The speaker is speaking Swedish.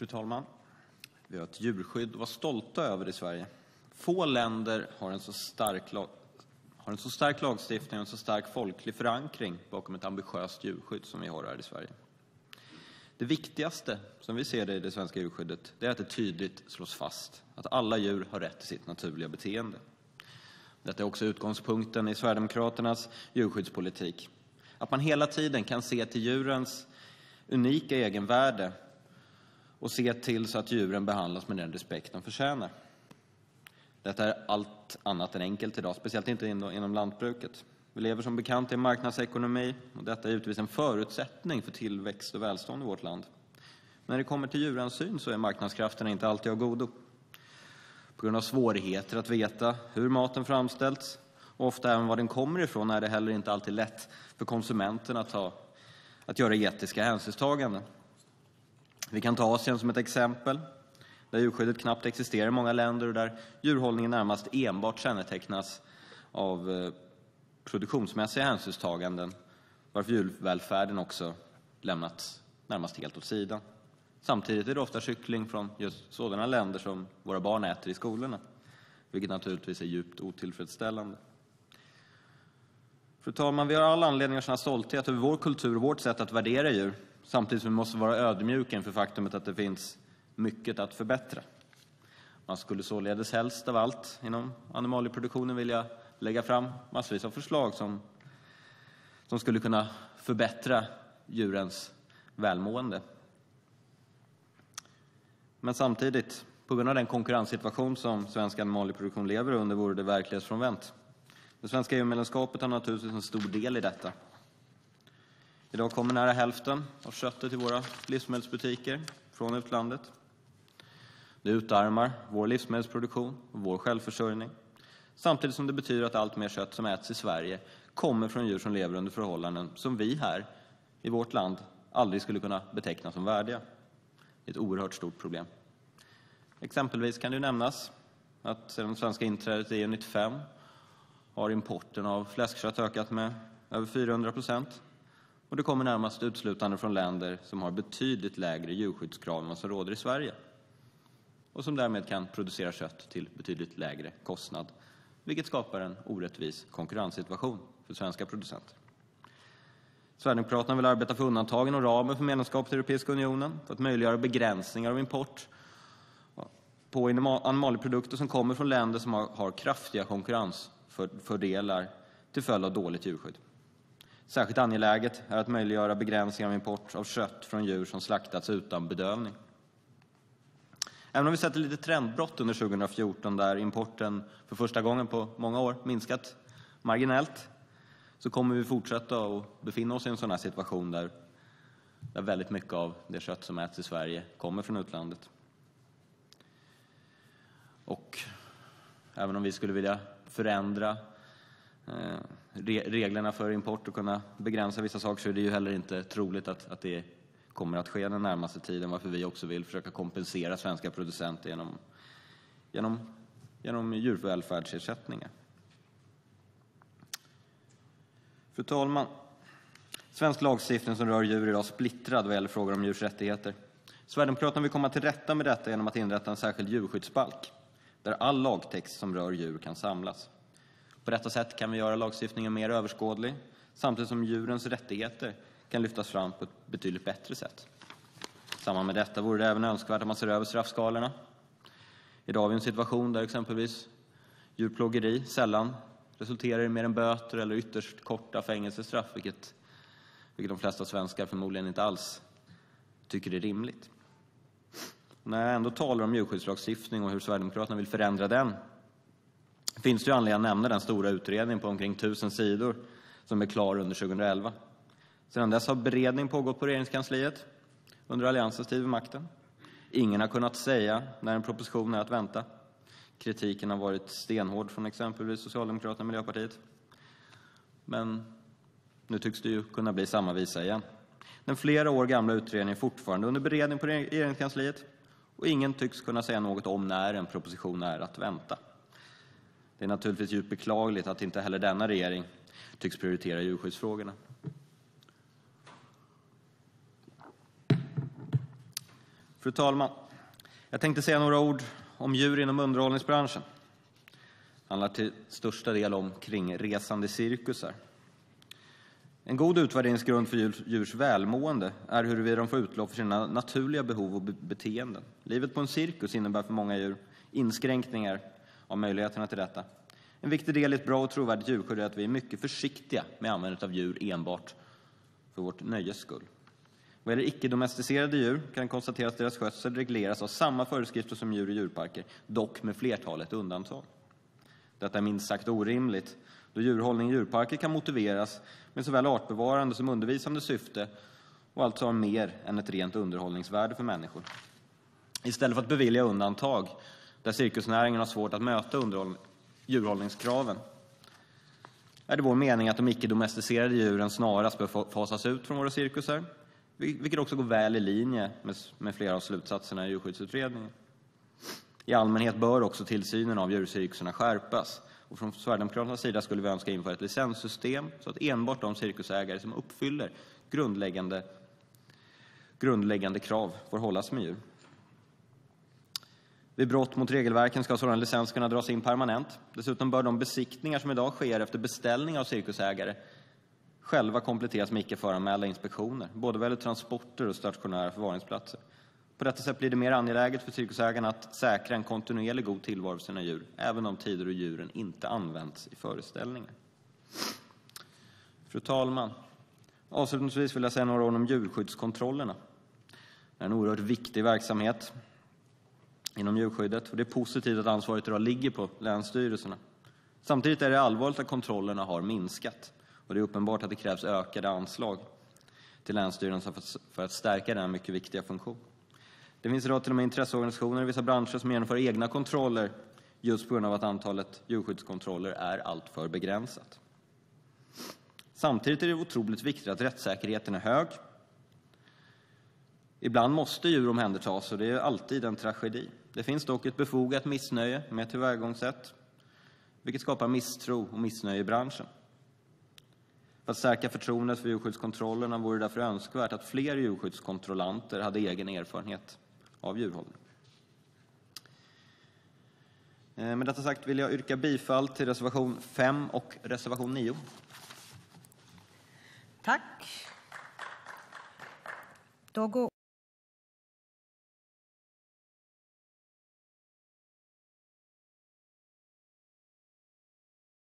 Fru talman! Vi har ett djurskydd att vara stolta över i Sverige. Få länder har en så stark, har en så stark lagstiftning och en så stark folklig förankring bakom ett ambitiöst djurskydd som vi har här i Sverige. Det viktigaste, som vi ser det i det svenska djurskyddet, är att det tydligt slås fast att alla djur har rätt till sitt naturliga beteende. Detta är också utgångspunkten i Sverigedemokraternas djurskyddspolitik. Att man hela tiden kan se till djurens unika egenvärde och se till så att djuren behandlas med den respekt de förtjänar. Detta är allt annat än enkelt idag, speciellt inte inom lantbruket. Vi lever som bekant i en marknadsekonomi och detta är givetvis en förutsättning för tillväxt och välstånd i vårt land. Men när det kommer till djurhänsyn så är marknadskrafterna inte alltid av godo. På grund av svårigheter att veta hur maten framställts och ofta även var den kommer ifrån är det heller inte alltid lätt för konsumenten att, ta, att göra etiska hänsynstaganden. Vi kan ta Asien som ett exempel, där djurskyddet knappt existerar i många länder och där djurhållningen närmast enbart kännetecknas av eh, produktionsmässiga hänsynstaganden, varför djurvälfärden också lämnats närmast helt åt sidan. Samtidigt är det ofta kyckling från just sådana länder som våra barn äter i skolorna, vilket naturligtvis är djupt otillfredsställande. Fru talman, vi har all anledning att känna stolthet över vår kultur och vårt sätt att värdera djur, samtidigt som vi måste vara ödmjuka inför faktumet att det finns mycket att förbättra. Man skulle således helst av allt inom animalieproduktionen vilja lägga fram massvis av förslag som, som skulle kunna förbättra djurens välmående. Men samtidigt, på grund av den konkurrenssituation som svensk animalieproduktion lever under, vore det verklighetsfrånvänt. Det svenska EU-medlemskapet har naturligtvis en stor del i detta. Idag kommer nära hälften av köttet i våra livsmedelsbutiker från utlandet. Det utarmar vår livsmedelsproduktion och vår självförsörjning samtidigt som det betyder att allt mer kött som äts i Sverige kommer från djur som lever under förhållanden som vi här i vårt land aldrig skulle kunna beteckna som värdiga. Det är ett oerhört stort problem. Exempelvis kan det nämnas att sedan det svenska inträdet i EU 95 har importen av fläskkött ökat med över 400 procent och det kommer närmast uteslutande från länder som har betydligt lägre djurskyddskrav än vad som råder i Sverige och som därmed kan producera kött till betydligt lägre kostnad, vilket skapar en orättvis konkurrenssituation för svenska producenter. Sverigedemokraterna vill arbeta för undantag inom ramen för medlemskapet i Europeiska unionen för att möjliggöra begränsningar av import på animalieprodukter som kommer från länder som har, har kraftiga konkurrensfördelar till följd av dåligt djurskydd. Särskilt angeläget är att möjliggöra begränsningar av import av kött från djur som slaktats utan bedövning. Även om vi sett ett litet trendbrott under 2014 där importen för första gången på många år minskat marginellt kommer vi att fortsätta att befinna oss i en situation där, väldigt mycket av det kött som äts i Sverige kommer från utlandet. Även om vi skulle vilja förändra eh, reglerna för import och kunna begränsa vissa saker så är det ju heller inte troligt att, att det kommer att ske den närmaste tiden varför vi också vill försöka kompensera svenska producenter genom, genom, genom djurvälfärdsersättningar. Fru talman! Svensk lagstiftning som rör djur är idag splittrad vad gäller frågor om djurs rättigheter. Sverigedemokraterna vill komma till rätta med detta genom att inrätta en särskild djurskyddsbalk där all lagtext som rör djur kan samlas. På detta sätt kan vi göra lagstiftningen mer överskådlig samtidigt som djurens rättigheter kan lyftas fram på ett betydligt bättre sätt. I samband med detta vore det även önskvärt att man ser över straffskalorna. I dag har vi en situation där exempelvis djurplågeri sällan resulterar i mer än böter eller ytterst korta fängelsestraff, vilket, vilket de flesta svenskar förmodligen inte alls tycker är rimligt. När jag ändå talar om djurskyddslagstiftning och hur Sverigedemokraterna vill förändra den det finns anledning att nämna den stora utredning på omkring tusen sidor som är klar under 2011. Sedan dess har beredning pågått på Regeringskansliet under Alliansens tid vid makten. Ingen har kunnat säga när en proposition är att vänta. Kritiken har varit stenhård från exempelvis Socialdemokraterna och Miljöpartiet. Men nu tycks det ju kunna bli samma visa igen. Den flera år gamla utredningen är fortfarande under beredning på Regeringskansliet och ingen tycks kunna säga något om när en proposition är att vänta. Det är naturligtvis djupt beklagligt att inte heller denna regering tycks prioritera djurskyddsfrågorna. Fru talman! Jag tänkte säga några ord om djur inom underhållningsbranschen. Det handlar till största del om kringresande cirkusar. En god utvärderingsgrund för djurs välmående är huruvida de får utlopp för sina naturliga behov och beteenden. Livet på en cirkus innebär för många djur inskränkningar av möjligheterna till detta. En viktig del i ett bra och trovärdigt djurskydd är att vi är mycket försiktiga med användandet av djur enbart för vårt nöjes skull. Vad gäller icke-domesticerade djur kan konstateras att deras skötsel regleras av samma föreskrifter som djur i djurparker, dock med flertalet undantag. Detta är minst sagt orimligt, då djurhållning i djurparker kan motiveras med såväl artbevarande som undervisande syfte och alltså har mer än ett rent underhållningsvärde för människor. Istället för att bevilja undantag där cirkusnäringen har svårt att möta djurhållningskraven är det vår mening att de icke-domesticerade djuren snarast bör fasas ut från våra cirkusar, vilket också går väl i linje med flera av slutsatserna i Djurskyddsutredningen. I allmänhet bör också tillsynen av djurcirkusarna skärpas. Och från Sverigedemokraternas sida skulle vi önska införa ett licenssystem så att enbart de cirkusägare som uppfyller grundläggande, grundläggande krav får hållas med djur. Vid brott mot regelverken ska sådan licens kunna dras in permanent. Dessutom bör de besiktningar som i dag sker efter beställning av cirkusägare själva kompletteras med icke föranmälda inspektioner, både vad gäller transporter och stationära förvaringsplatser. På detta sätt blir det mer angeläget för cirkusägarna att säkra en kontinuerlig god tillvaro för sina djur, även de tider då djuren inte används i föreställningar. Fru talman! Avslutningsvis vill jag säga några ord om djurskyddskontrollerna. Det är en oerhört viktig verksamhet inom djurskyddet det är positivt att ansvaret i dag ligger på länsstyrelserna. Samtidigt är det allvarligt att kontrollerna har minskat och det är uppenbart att det krävs ökade anslag till länsstyrelserna för att stärka denna mycket viktiga funktion. Det finns idag till och med intresseorganisationer i vissa branscher som genomför egna kontroller just på grund av att antalet djurskyddskontroller är alltför begränsat. Samtidigt är det otroligt viktigt att rättssäkerheten är hög. Ibland måste djur omhändertas och det är alltid en tragedi. Det finns dock ett befogat missnöje med tillvägagångssätt, vilket skapar misstro och missnöje i branschen. För att stärka förtroendet för djurskyddskontrollerna vore det därför önskvärt att fler djurskyddskontrollanter hade egen erfarenhet av djurhållning. Eh, med detta sagt vill jag yrka bifall till reservation 5 och reservation 9. Tack. Då går